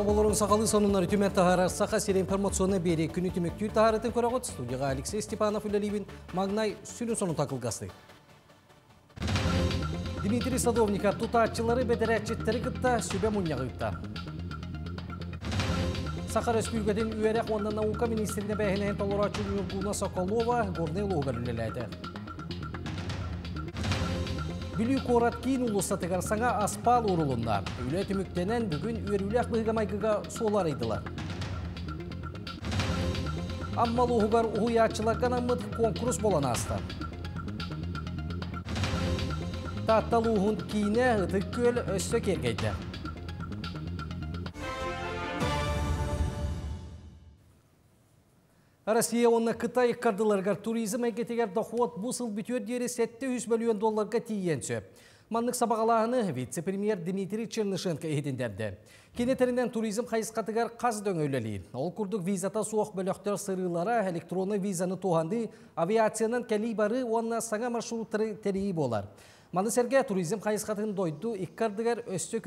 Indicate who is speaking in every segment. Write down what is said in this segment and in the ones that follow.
Speaker 1: Тоболорун сақалы сонунар үтімен тағары сақа сер информационны бері күні түміктүй тағарытын көрағыт студияға Алексей Степанов үлелейбін маңнай сүрін соның тақылғасты. Дмитрий Садовников тұтатчылары бедерәтчеттері күтті сүбе мұньяғы үтті. Сахар Республикадың үйерек онда наука министріне бәйінен толырачы Соколова. Бүлі қорат кейін ұлыстатығар саңа аспал ұрылында. Үлі түміктенен бүгін үйерулек бұйғамайғыға солар идылар. Аммал ұғығар ұғыячыларған аммыд конкурс болан асты. Таттал ұғын кейіне ұтық көл өссі кергейді. Россия оны Қытай қардыларғар туризм әгетегер доход бұсыл бүтер дері 700 миллион долларға тиенші. Маннық сабағалағыны вице-премьер Дмитрий Чернышенко ехедіндерді. Кенетерінен туризм қайысқатығар қаз дөңейлелейін. Ол күрдік визата суық бөліқтер сырылара электронны визаны туғанды авиациянан кәлей бары онына саңа маршруттары тәрейі болар. Маны сәрге туризм қайысқатығын дойды иккардығар өсті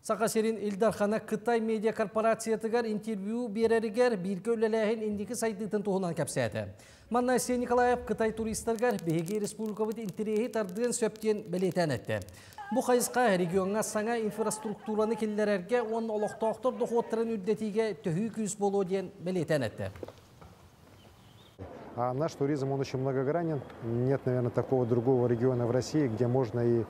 Speaker 1: Сақасерин Илдархана Қытай медиа корпорациятығар интервью берерігер біргі өлеләхін индікі сайдытын туғынан кәпсәді. Манна Сен Николаев Қытай туристергар беге республикавыд интерехи тардығын сөптен білетен әтті. Бұ қайысқа регионға саңа инфраструктураны келдерерге он олықтақтыр доходтырын үддетіге төхі күз болу ден білетен әтті.
Speaker 2: А наш туризм, он очень многогранен. Нет, наверное, такого другого региона в России, где можно и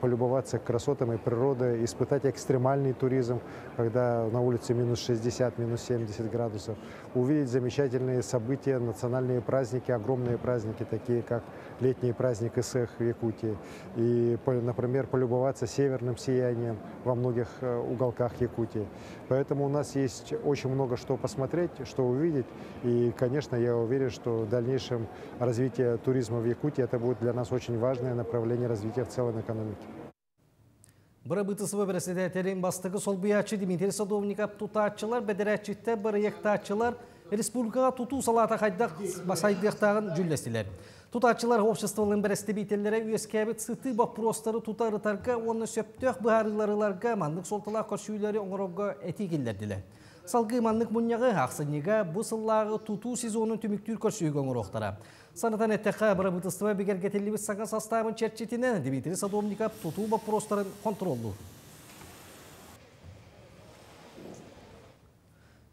Speaker 2: полюбоваться красотами природы, испытать экстремальный туризм, когда на улице минус 60, минус 70 градусов, увидеть замечательные события, национальные праздники, огромные праздники, такие как летний праздник Исэх в Якутии, и, например, полюбоваться северным сиянием во многих уголках Якутии. Поэтому у нас есть очень много что посмотреть, что увидеть, и, конечно, я уверен, что в дальнейшем развитие туризма в Якутии это будет для нас очень важное направление развития в целом экономики.
Speaker 1: Бұры бұтысыбы бірісідәтерін бастығы сол бұячы Дмитрий Садовников тұтатчылар, бәдірәтчітті бір ектатчылар республикаға тұту салата қайдақ басайдықтағын жүллестілер. Тұтатчылар обществолын бірісті бейтелері үйескәбіт сыты бақпыростары тұтарытарға, оны сөптөк бұхарыларыларға мандық мұняғы ақсынеға бұл сыллағы тұту сезонын түміктүр көршүйгі оңырауқтара. Санатан әттіға бір бұтыстыва бігергетелі саңа составын черчетінен Дмитрий Садовников тұту бақпыростарын контролду.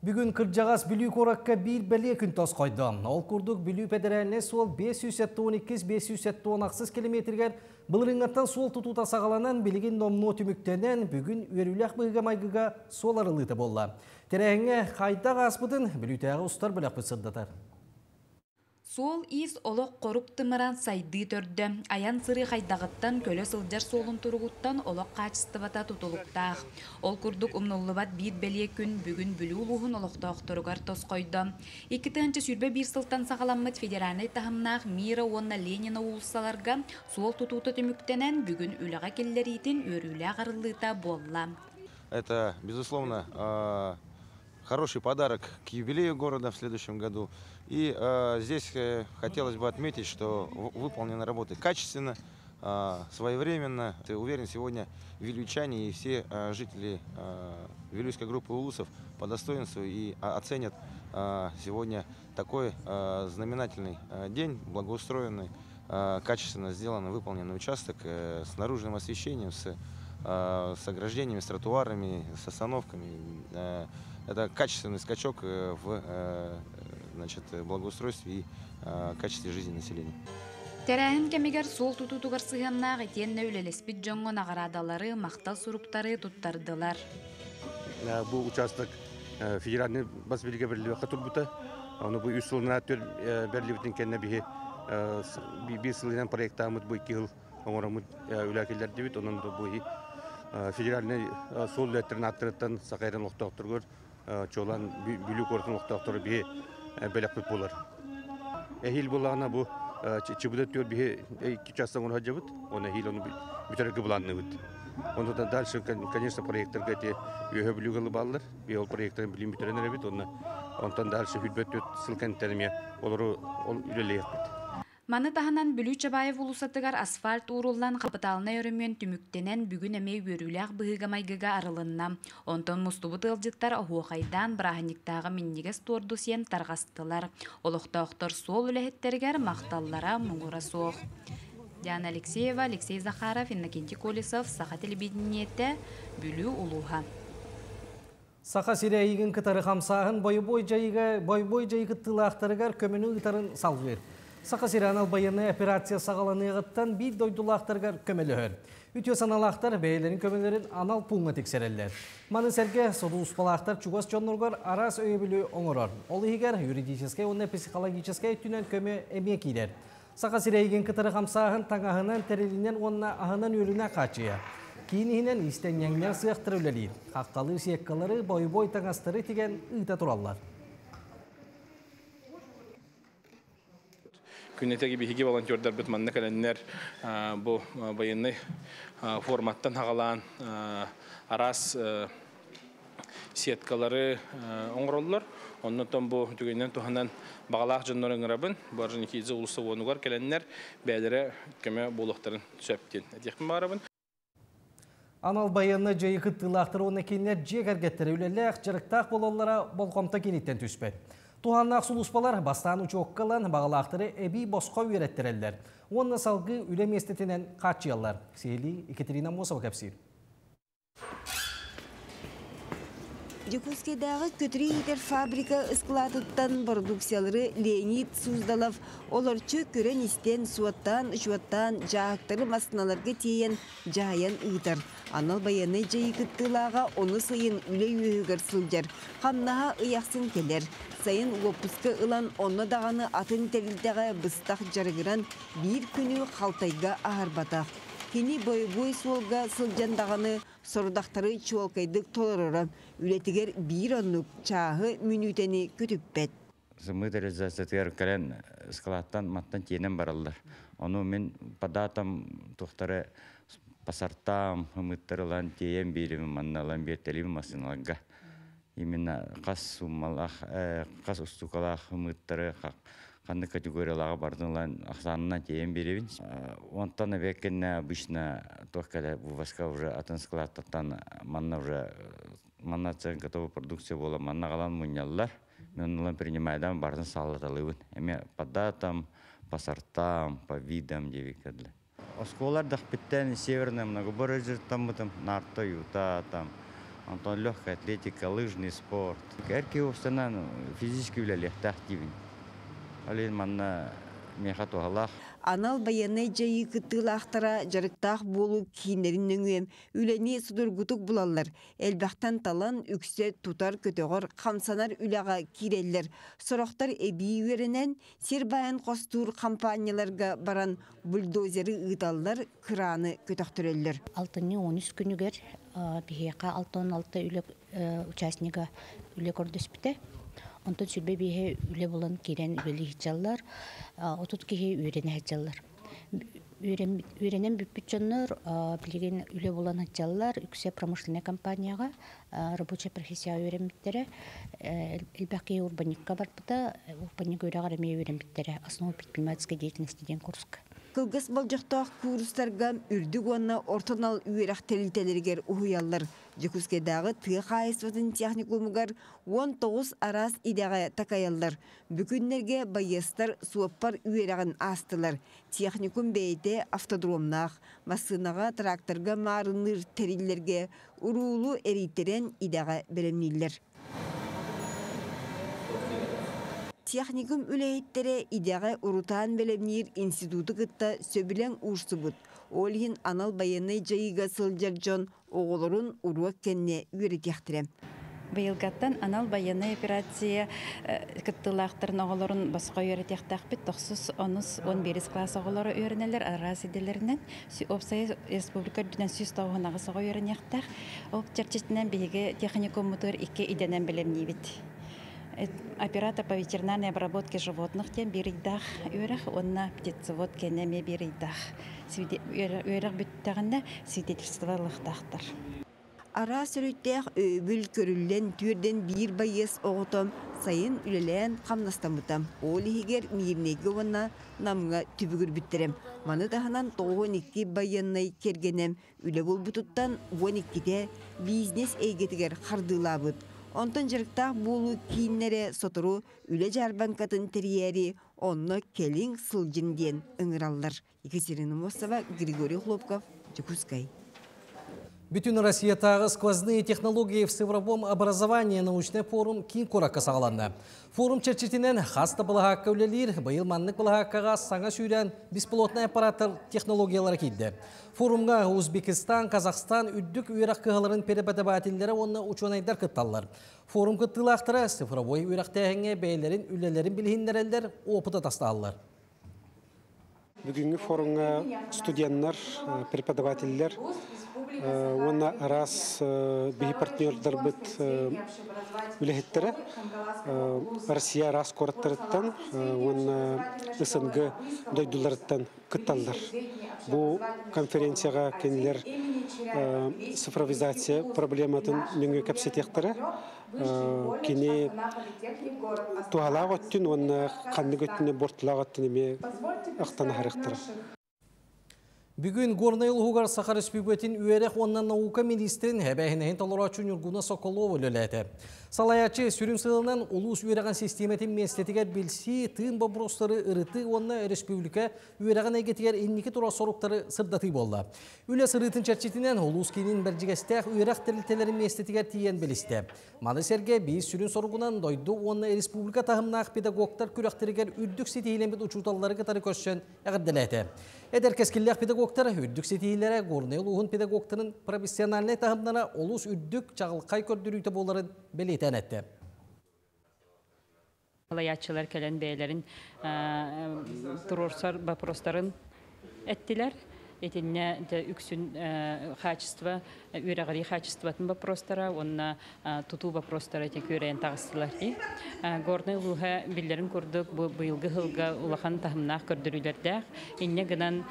Speaker 1: Бүгін кырджағас бүлі қораққа бір бәле күн тас қойды. Ол күрдік бүлі пәдірәліне сол 512-512 километргер бұлырыңаттан сол тұтута сағаланан білген номно түміктенен бүгін өріләқ бұйға майғыға сол арылыты болла. Терәңе қайдақ аспыдын бүлітәғі ұстар біләқ бұсырдатар.
Speaker 3: Сол ис олық қорық тымыран сайды төрді. Аян сыры қайдағыттан көлі сылжар солын тұрғыттан олық қачыстыбата тұтылықтақ. Ол күрдік ұмнулыбат бір бәле күн бүгін бүлі ұлығын олықтақ тұрғар тос қойды. Екі тәнчі сүрбе бір сылтан сағаламмыт федераны тахымнақ Мира Онна Ленина улсаларға сол тұтуты түміктенен бүгін үліға келлеритін өрілі ағарылыта болла.
Speaker 4: Это, безусловно, хороший подарок к юбилею города в следующем году. И э, здесь э, хотелось бы отметить, что выполнены работы качественно, э, своевременно. Я уверен, сегодня вильвичане и все э, жители э, Вильвийской группы улусов по достоинству и оценят э, сегодня такой э, знаменательный э, день, благоустроенный, э, качественно сделанный, выполненный участок э, с наружным освещением, с, э, с ограждениями, с тротуарами, с остановками. Э, это качественный скачок э, в э, значит, благоустройстве и э, качестве жизни населения.
Speaker 3: Тәрәһін кәмегер сол тұтутуғар сығаннақ етен нәулелеспит жоңғын ағарадалары мақтал сұруптары тұттардылар.
Speaker 5: Бұл участок федеральный бас белге бірлігі тұрбыта. Оны бұл үш жылына төр берлібітін кәнне бігі бір сылынан проекттамыд бұл екі жыл оңырамыд үләкелер дебіт. Оның бұл федеральный сол үләттерін аттырыттан сақайран оқтақтырғыр чолан бүлі көртін оқтақтыры бігі бәләкпет болар. Әхил болағына бұл чыбыда төр бігі екі частан оны оны. Ондан дальше, конечно, проекттарға те үйе білугілі балылар, бе ол проекттарын білім ондан дальше хүлбет.
Speaker 3: Маны таһанан бүлүү Чабаев улусатыгар асфальт ууруллан капыталына өрөмөн түмүктенен бүгүн эме өрүлээх быһыгамайгыга арылынна. Онтон мустубу тылжыттар оһуохайдан браханиктагы миннигес туорду сиен таргастылар. Олохтоохтор сол үлэхеттергер макталлара муңура суох. Диана Алексеева, Алексей Захаров, Иннокентий Колесов, Саха телевидениете, бүлүү улуха.
Speaker 1: Саха сирейгін кытары хамсағын бой-бой жайыға, бой-бой жайы кыттылақтарыгар көміні ұтарын салғыр. Саха сиранал байыны операция сағаланығыттан бір дойдулақтарыгар көмелі хөр. Үтіо саналақтар бәйлерін көмелерін анал пулна тексерелер. Маны сәрге соду успалақтар чугас жонноргар арас өйбілі оңырар. Ол егер юридическай, оны психологическай түнен көме әме кейдер. Саха сирейген кытары хамсағын таңағынан тәрелінен онына ағынан өріне қачыя. Кейінінен истеннеңнер сыяқтыр өлелейін. Қақталы сиеккалары бой-бой таңастыры теген ұйта тураллар.
Speaker 6: Күннетеги биһиги волонтердар бит манна каленнер бу военный форматтан хагалаан арас сеткалары оңроллор оннотон бу түгеннен туханан багалаах жоннор ыңырабын баржын кизи улуса вонугар келеннер бәлере көмө булуктарын сөптен этехпин барабын
Speaker 1: Анал байыны жайы кыттылақтыр оны кейінер жек әргеттері үлелек жарықтақ болалара болқомта кенеттен түспен. Туханнақ сұлыспалар бастан учоққалан бағалақтыры әбей босқа үйреттірелдер. Оны салғы үлеместетінен қатшиялар. Сейли Екатерина Мосова кәпсір.
Speaker 7: Якутскайдағы көтірі етер фабрика ысқылатыттан продукциялары Леонид Суздалов оларчы көрен істен суаттан, жуаттан, жағақтары масыналарға тейен жайын ұйтар. Анал баяны жайы күттілаға оны сайын үлей өйігір сылжар. Қамнаға ұяқсын келер. Сайын лопысқы ылан оны дағаны атын тәрілдіға бұстақ жарығыран бір күні қалтайға ағарбатақ. Кені бой-бой солға сылжандағаны сордақтары чуалкайдык толырыран үлетігер бір оннук чағы мүнүтені көтүппет.
Speaker 8: Сымыдырызасытыр кәрен скалаттан маттан тенен баралар. Оны мен падатам тухтары пасартам хымыттырылан тейен берімі манналан бертелім масыналарға. Именно қас сумалақ, қас устукалақ хымыттары қанды категорияларға бардыңлан ақсанынан тейен беребін. Онтан обекенне обычно только вывозка уже атын складтан манна уже манна цен готовая продукция бола манна галан муняллар. Мен улан принимайдан бардын салаталыбын. Эме по датам, по сортам, по видам девикадлы. Осколар дахпиттен северный многоборье там там нарто юта там. Антон легкая атлетика, лыжный спорт. Эрки устанан физически үлелех тахтивин. Алин манна меха тухалах.
Speaker 7: Анал баянай жайы кыттылақтара жарықтақ болу кейінерін өңем, үләне судыргутук булалар. Әлбәқтан талан үксе тутар көтеғор қамсанар үләға киреллер. Сұрақтар әбі өрінен сер баян қостур компанияларға баран бульдозері ұйталлар краны көтіқтіреллер.
Speaker 9: Алтыны 13 күнігер бихеқа 6-16 үлі участнига үлі көрдөспіті. Онтон сүрбе бие үле болан кирен үле хиджаллар, отут кихи үйрене хиджаллар. Үйренен бүппүт жоннор билеген үле болан хиджаллар үксе промышленная компанияга рабочая профессия үйренмиттері элбаки урбаникка барбыта урбаник үйрагар эме үйренмиттері основа предпринимательской деятельности ден курска.
Speaker 7: Кылгыс болжақтақ курстарға үрдік онна ортонал үйерақ тәлітелергер ұхуялар. Жекускедағы тығы қайысватын техникумығар 19 арас идеға такаялар. Бүкіннерге байыстар суаппар үйерағын астылар. Техникум бейте автодромнақ, масынаға тракторға марыныр тәриллерге урулу эрейтерен идеға беремнейлер. Техникум үлейттері идеға урутан белемнир институты кытта сөбілен урсубут. Олхин анал байыны жайыға сылжар жон оғылырын уруак кенне үйретектірем.
Speaker 10: Быйылгаттан анал баяны операция кыттылақтарын оғыларын басқа үйретектақ бит 9-10 класс оғылары үйренелер арас иделерінен Опсай республика дүнен сүйіс тауғынағы соға үйренектақ. Оп чарчетінен бейге техникум мутыр 2 иденен білемней бит. Оператор по ветеринарной обработке животных тем биридах үрэх онна птицевод кенеме биридах үрэх бүттәгәндә свидетельстволыктахтар
Speaker 7: ара сөрөйтээх өбүл көрүллен түрден бир байыс оғытым сайын үлелен қамнастамытам. Ол егер мирнеге онна намға түбігір біттерем. Маны таханан 92 байыннай кергенем. Үле болбутуттан 12-де бизнес эйгетігер қардылабыт. Онтон жырықтақ болу кейіннері сотыру үле жарбанкатын терьери, онны келин сылжын ден ыңыраллар. Екатерина Мосова, Григорий Хлопков, Чекускай.
Speaker 1: Бүтін Россиятағы сквозные технологии в цифровом образовании научный форум қораққа сағаланды. Форум черчетінен хаста бұлағаққа өлелер, бұйыл маннық бұлағаққаға саңа сүйрен беспилотный аппараттар технологиялары кейді. Форумға Узбекистан, Казахстан үддік үйрақ кығаларын перебәдебатиллері оны учонайдар кытталар. Форум кыттылақтары цифровой үйрақ тәңе бәйлерін, үлелерін білгендер әлдер опыта тасталылар.
Speaker 11: Бүгінгі форумға студенттер, преподавательдер, оны арас бейі партнердар бұд үліхеттері. Россия рас қораттырыттан, оны СНГ дойдуларыттан кытталдар. Бұл конференцияға кенілер цифровизация проблематын нүңгі кәпсетектері кини туалаға өттін, оны қанны көттіне бортылаға өттін еме ақтаны харықтыры.
Speaker 1: Бүгін Горнайыл Хугар Сахар Республикатын үйерек оннан наука министрин әбәхінәйін талырачу Нюргуна Соколова өлеләді. Салаячы сүрін сылынан ұлыс үйереген системетин местетігер білси, тыын бобростары ырыты онна республика үйереген әгетігер инники тура соруктары сырдаты болды. Үлі сырытын чәрчетінен ұлыс кейінін бәржігестәқ үйерек тәрілтелері местетігер тиен білісті. Маны серге бейіз сүрін соргунан дойду онна республика тахымнақ педагогтар күрәқтерігер үрдік сетейлемет учуталары кытары көшсен әғірділәді. Эдер кескиллях педагогтар үрдік сетейлері горнел уғын педагогтарын профессиональный тахымнара олус үрдік чағылқай көрдірүйті боларын белетен әтті.
Speaker 12: Алаятчылар кәлен бәйлерін тұрорсар вопростарын. Этинне үксүн качество, үрәгәри качествотын вопростара, онна туту вопростара те көрән тагыстылар ди. Горны луха билләрен күрдек бу быелгы хылга улахан тахымнах көрдөрүләрдә. Инне гынан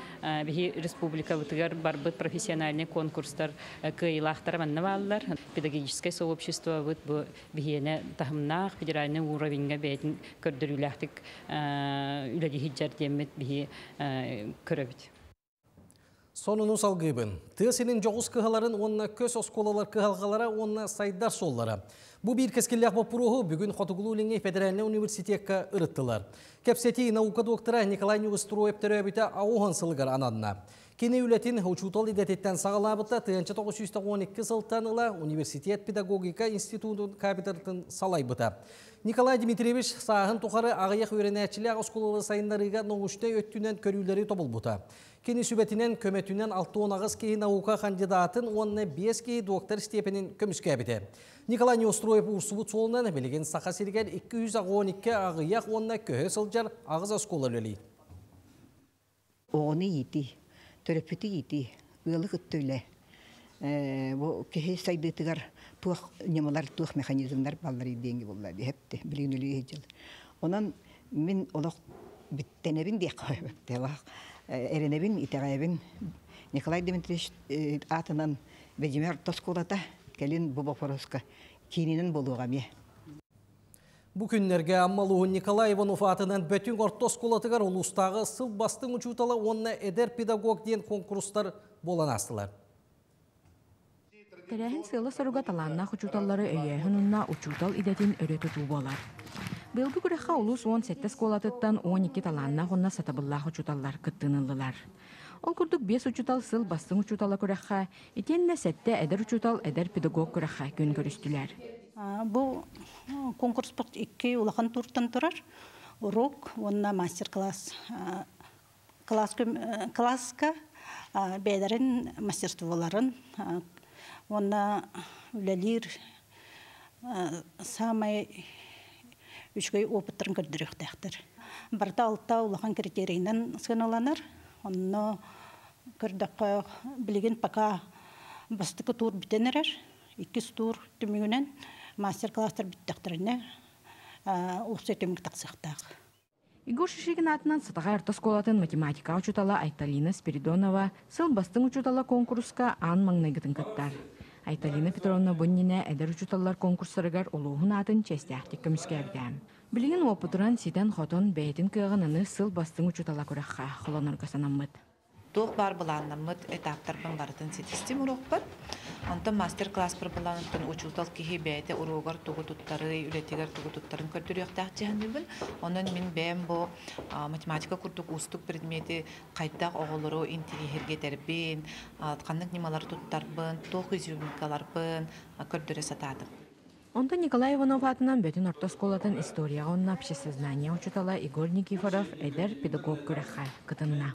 Speaker 12: бихи республика бутыгар барбыт профессиональный конкурстар кыйлахтар манна баллар. Педагогическое сообщество бут бу бихине тахымнах федеральный уровеньгә бәйтин көрдөрүләхтик үләди хиҗҗар демет бихи.
Speaker 1: Сонуну салгыбын. Тысының жоғыз кыхаларын онна көз осколалар кыхалғалара онна сайдар соллара. Бу бир кескеллях бопуруху бүгін Хотугулуңе федеральный университетка ырыттылар. Кепсети наука доктора Николай Нюгыстроев төрөбіті ауған сылғар анадына. Кені үлетін учутал идететтен сағалабыта 1912 сылтаныла университет педагогика институтын капитардың салайбыта. Николай Дмитриевич сағын тұқары ағаяқ өренәчілі ағыз сайындарыға ноғыштай өттінен көрілері тобыл бұта. Кені сүбетінен көметінен 6-10 ағыз кейі наука кандидатын онны 5 кейі доктор степенін көміске әбіді. Николай Неустроев урсубут солынан білген сақа сирген 212 ағаяқ онны көе сылжар ағыз осколар өлі.
Speaker 13: Оғыны еті, төрөпіті еті, ұлы күттөйлі. Бұл кеhe сайдытыгар тух немалар тух механизмдар баллар деньги буллар хепте билген үле ежел. Онан мен олох биттенебин дия койбап дева. Эренебин итегебин Николай Дмитриевич атынан Бежимер Тоскулата келин бу вопроска кининен болуга ме.
Speaker 1: Бу күннерге Аммалуын Николай Иванов атынан бөтін ортос колатыгар улустағы сыл бастың учутала онна эдер педагог ден конкурстар болан астылар.
Speaker 14: Тәрәһин сылы сыруга таланна учуталлары өйәһін унна учутал идетин өрө тутуу болар. Былбы күрәхә улус 17 сколатыттан 12 таланна хонна сатабыллах учуталлар кыттыныллылар. Ол күрдүк 5 учутал сыл бастың учутала күрәхә, итенне сәтте әдер учутал әдер педагог күрәхә күн көрүстүләр.
Speaker 15: Бу конкурс бат 2 улахан туртан турар. Урок, онна мастер-класс. Класс класска бәдәрен мастерстволарын Онна үлелер самай үшгөй опыттырын көрдіріқтәқтір. Барда алта улахан критерийнен сыналанар. Онно көрдіққа білген пока бастықы тур бітенерер. Иккіс тур түмігінен мастер-класстар біттіқтіріне ұқсы төмік тақсықтақ.
Speaker 14: Игорь Шишигин атынан сатаға артас математика учутала Айталина Спиридонова сыл бастың конкурска ан маңнайгытын. Айталина Петровна Боннина эдер учуталлар конкурсарыгар улуһун атын честяхтик көмүскәбдәм. Билигин опутуран ситен хотон бәйтин кыгынаны сыл бастың учутала көрәхха холонорга санаммыт.
Speaker 16: Туох бар буланнаммыт этаптарбын барытын сетистим урокпар. Онтон мастер-класс бар буланнамтын учутал кихи бәйте урогар тугу туттары, үлетигер тугу туттарын көрдүрүяктак жаһаныбын. Онон мин бәм бу математика курдук устук предмети кайдак оголору интеллигерге тербин, каннык нималар туттарбын, туох изюмикаларбын көрдүрө сатадым.
Speaker 14: Онда Николай Иванов атынан бөтін орта сколатын историяға онна общесознание учутала Игорь Никифоров эдер педагог көрәхә кытынна.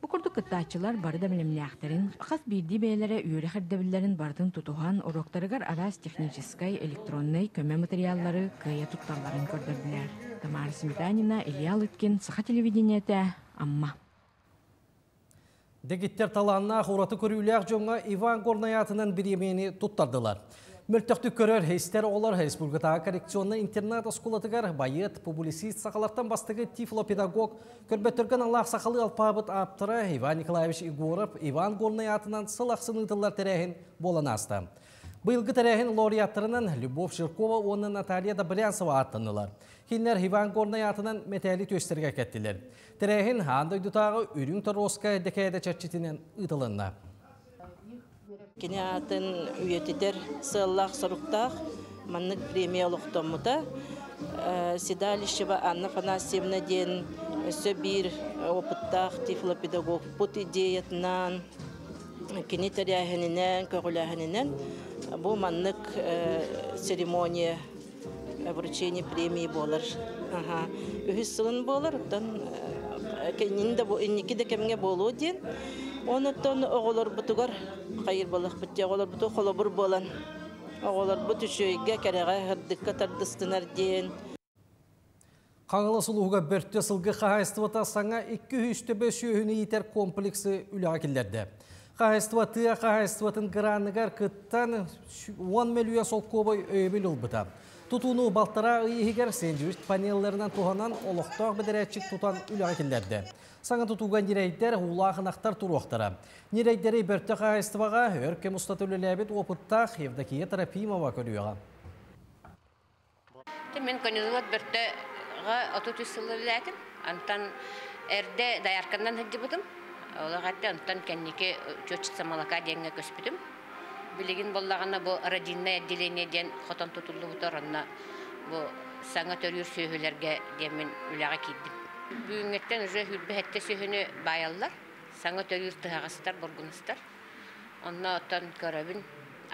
Speaker 14: Бу курдук кыттаачылар бары да билимнээхтерин, хас бирди бээлере үйрэ хэрдэбиллерин бардын тутухан уроктарыгар арас техническай, электронный көмө материаллары кыя туттарларын көрдөрдүлэр. Тамара Сметанина, Илья Лыткин, Саха телевидениете, Амма.
Speaker 1: Дегиттер таланна хураты көрүләк жоңа Иван Горнаятынан bir емені туттардылар. Мөлтөктү көрөр хейстер олар республикатағы коррекционный интернат осколатыгар байыт публицист сақалардан бастығы тифлопедагог көрбөттөргөн Аллах сақалы алпабыт аптыра Иван Николаевич Игоров Иван Горнаятынан сылақсын ұтылар тәрәхін болан асты. Быйылғы тәрәхін лауреаттарынан Любовь Ширкова, оны Наталья Добрянцева аттынылар. Хинлер Иван Горнаятынан метәлі төстерге кәттілер. Тәрәхін хандойдутағы үрін Торосқа декәйді чәрчетінен ұтылынна.
Speaker 17: Кене атын үйетидер сыллах соруктах маннык премия олуқтомута. Седалищева Анна Фанасьевна ден өсө бир опыттах тифлопедагог пут идеятынан кене тәрәхінінен, көгіләхінінен бу маннык церемония вручение премии болар. Ага. Үхіс сылын оттан кенінде инники де кемге болу. Онуттан оғолар бутугар қайыр болық бітте оғолар буту холобур болан. Оғолар бут үшөйге кәрәға хырдыққа тардыстынар ден.
Speaker 1: Қаңылы сұлуға бөртте сылғы қағайстывата саңа 200 сүйіні етер комплексы үлі Қағайстыва тыя қағайстыватын граныгар кыттан 10 миллион сол көбой өйбіл ұлбыта. Тутуну балтара ыйыгер сенжүст панеллеринен туханан олоқтоқ бедерәтчик тутан үләкелләрді. Саңа тутуған нерейдер улағынақтар туруақтара. Нерейдері бөртті қағайстываға өрке мұстат өлеләбет опыттақ Евдокия Тарапимова көріуға.
Speaker 18: Мен конюлат бөрттіға оту түсілі ләкін, антан әрде даяркандан хәдді бұдым. Олағатты антан кәннеке чөчіт самалака денге көспідім. Билигин боллагана бу родинное отделение ден хотон тутулду бутор анна бу саңа төрүр сөйһөлөргө демен үлага кийдим. Бүгүнгеттен уже хүлбе хетте сөйһөнө баяллар, саңа төрүр тыгастар, бургунустар. Онна отан көрөбүн,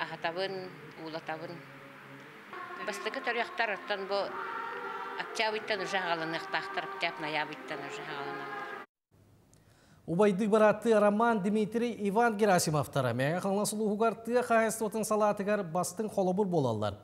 Speaker 18: ахатабын, улатабын. Бастыкы төрөктөр оттан бу октябрьтен уже галыныктактар, октябрь ноябрьтен уже галыналар.
Speaker 1: Убайды баратты Роман Дмитрий Иван Герасимовтара мәңі қаңласылы ұғарты қайыстотын салатығар бастың қолыбыр болалар.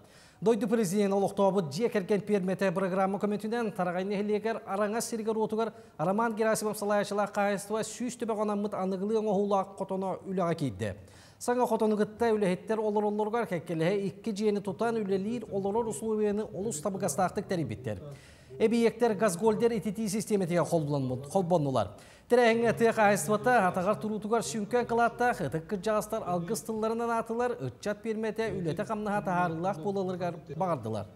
Speaker 1: Дойды президент олықтауы жекерген пермете программа көметінен тарағайны араңа сергер отығар Роман Герасимов салайшыла қайыстыва сүйіс төбе қонамыд анығылы оңғылақ қотона үліға кейді. Саңа қотоны ғытта үліхеттер олар оларғар кәккелігі екі жиені тұтан үлелер оларор ұсылуыны олыс табығастақтық. Эбиектер газголдер итити системетеге қолбоннулар. Тірәңе тек айсвата атағар тұрутугар сүнкен қылатта қытық жағастар алғыз тылларынан атылар, үтчат бермете үлеті қамна тағарылақ болалырғар бағардылар.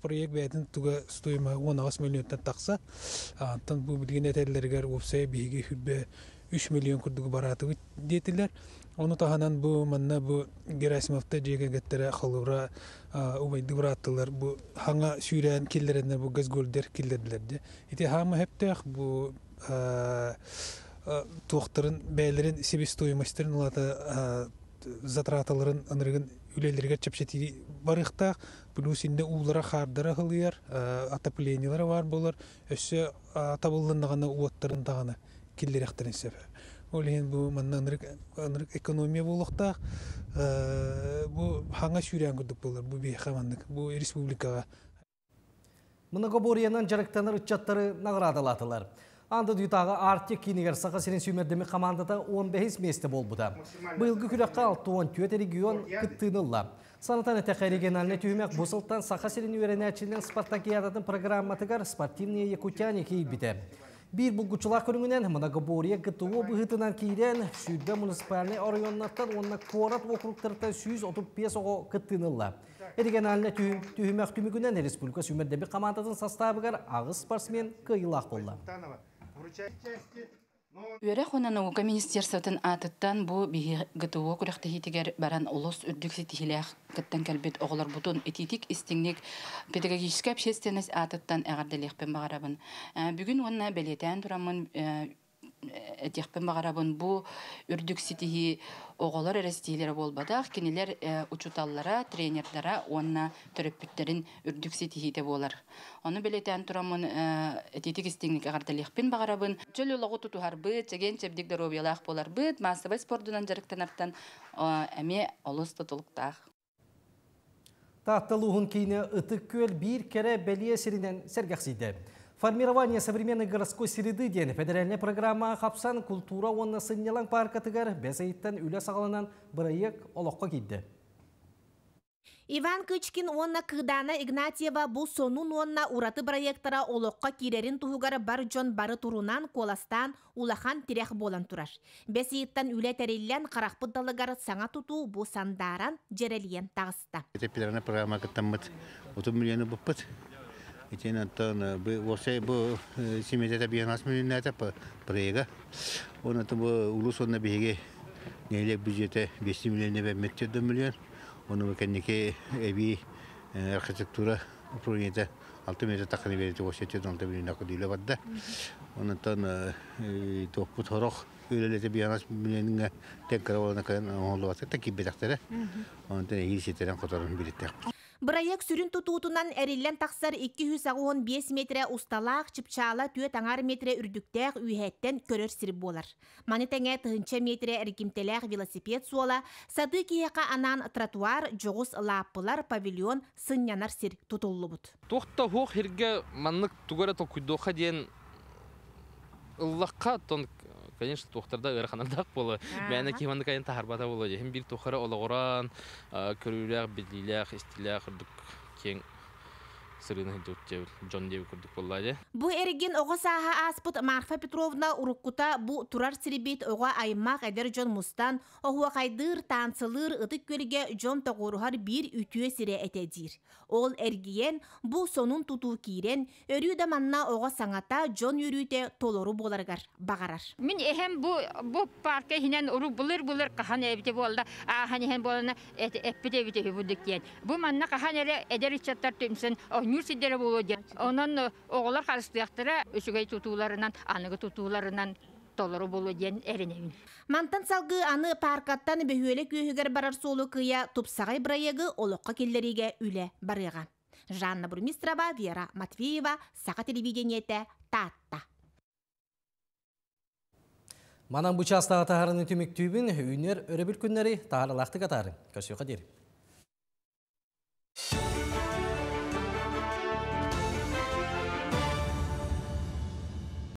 Speaker 19: проект бәйтін туга стоима 19 миллионтан тақса, антан бұл білген әтәлілергер опсай бейге хүлбе 3 миллион күрдігі бараты детілер. Оны таханан бу манна бу Герасимовта жеге геттере халура убайды бұраттылар бу хаңа сүйрән киллереннер бу газгөлдер киллердилер де. Ити хама хептех бу туқтырын бәйлерин себе стоимостьтерин улата затраталарын анырыгын үлелерге чапчети барыхта плюс инде уулара хардара хылыяр отоплениялары бар болар өссө табылдындагана уоттарын тагана киллерехтерин сефе Олен бу манна анырык анырык экономия болохта бу хаңа сүрән күрдүк булар бу би хаманнык бу республикага
Speaker 1: Мына Гобориянан жарыктаныр үтчаттары наградалатылар. Анда дүйтағы Артек кинигер сақа сирен сүймердемі командада 15 месте болбуда. Бұйылғы күрекқа 6-14 регион кыттынылла. Санатан әтәқі региональны түймек бұсылтан сақа сирен үйренәчілін спартакиадатын программатыгар спортивные якутяне кейбіде. Körüngünen Мынагобория гытуы бұғытынан кейден Сүйдбе муниципальный орайоннаттан онна Корат 135 оғы кыттынылла. Региональны түйімәк түмігінен республика сүймердебі командатын составыгар ағыз спортсмен кыйылақ болды.
Speaker 20: Үөрэ хона наука министерствотын атыттан бу биһи гытуо күрәхтәһитигәр баран улус үрдүкси тихилях кыттан кәлбит оғлар бутун этитик истиңник педагогическая общественность атыттан әгәрделехпен багарабын. Бүгүн онна белетән турамын этихпен багарабын бу үрдүк ситиһи оголор эрестиилер болбадах кинилер учуталлара тренерлара онна төрөппүттерин үрдүк ситиһите болар ону белетен турамын этитик истиңник агарталихпин багарабын. Чөл улагу тутухарбыт чеген чебдик доробиялах боларбыт массовый спортунан жарыктанартан эме олус тутулуктаах.
Speaker 1: Таттылуғын кейіне ытык көл бір кәрі бәлие сиринен сәргәқсиді. Формирование современной городской среды ден федеральная программа қапсан культура онна сыннелан паркатыгар бәзайттан үлі сағаланан проект олыққа кейді.
Speaker 21: Иван Кычкин онна кыдана Игнатьева бұл сонун онна ураты проекттара олоққа кирерин туһугара бар жон бары турунан коластан улахан тирек болан турар. Бесиеттан үле тәреллен қарақпыт далыгар саңа туту бұл сандаран жерелиен тағыста.
Speaker 22: Это программа каттаммыт 30 миллионы бұппыт. Итен антон бу восе бу семьяда биян миллионы это проекта. Он это бу улус онна беге нелек бюджеты 5 миллион бемет 2 миллион. Оны меканике эби архитектура управлениеде 6 метр такны берет восе 16 миллион акыдылы бадда. Онтан топпут хорох өлелете биян миллионга теккер болана кан олу бата такибетактары. Онтан ийсетерен которун билеттек.
Speaker 21: Бұрайек сүрін тұтуытынан әрілен тақсар 205 метре ұсталақ, чыпчала түйет аңар метре үрдіктәқ үйәттен көрір сіріп болар. Манетәңе тұхынча метре әркімтеләқ велосипед суала, сады кейеқа анан тротуар, жоғыз лаппылар, павильон, сынянар сір тұтылы бұд.
Speaker 6: Тоқта хоқ херге маннық дейін ыллаққа тон конечно тухтарда ырханардак болу мәне киманды кайын тахарбата болу хем бир тухара ологоран көрүләк билиләк истиләк кең сырын жон деп курдук боллады
Speaker 21: бу эрген ого саха аспыт марфа петровна уруккута бу турар сирибит ого аймак эдер жон мустан охуа кайдыр танцылыр ытык көлге жон тогорухар бир үтүө сире этедир. Ол эргиен бу сонун тутуу кирен өрүү да манна ого саңата жон үрүүте толору боларгар багарар.
Speaker 23: Мин эхем бу бу парка хинен уру булыр булыр кахан эбите болда а хани хен болна эппите бите хубудик кен. Бу манна кахан эле эдер чаттар тümsen онюр сидере боло ген. Онон оголар харыстыяктыра өсүгөй тутууларынан аныгы тутууларынан толору болу эренебин.
Speaker 21: Мантан салгы аны паркаттан бөхүөле күйүгер барар солу кыя тупсагай брайыгы олоққа келлериге үле барыга. Жанна Бурмистрова, Вера Матвеева, Сақа телевидениете, Татта.
Speaker 1: Манан бұчастағы тағарыны түмік түйбін, үйнер өребіл күннері тағарылақты қатары. Көсіуға дерім.